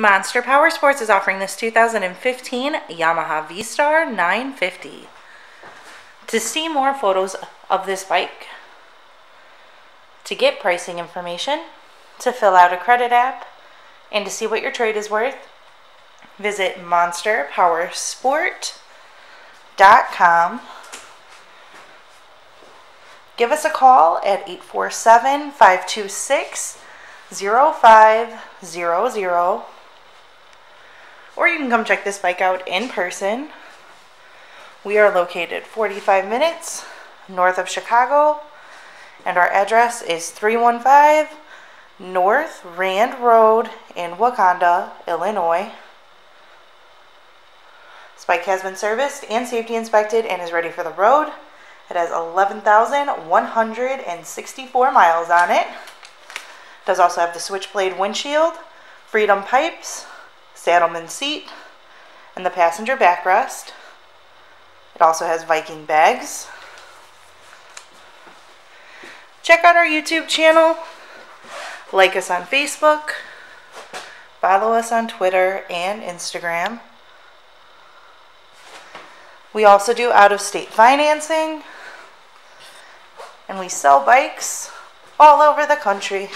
Monster Power Sports is offering this 2015 Yamaha V-Star 950. To see more photos of this bike, to get pricing information, to fill out a credit app, and to see what your trade is worth, visit monsterpowersport.com. Give us a call at 847 526 0500 or you can come check this bike out in person. We are located 45 minutes north of Chicago, and our address is 315 North Rand Road in Wauconda, Illinois. This bike has been serviced and safety inspected and is ready for the road. It has 11,164 miles on it. Does also have the switchblade windshield, freedom pipes, Saddlemen seat, and the passenger backrest. It also has Viking bags. Check out our YouTube channel. Like us on Facebook. Follow us on Twitter and Instagram. We also do out of state financing. And we sell bikes all over the country.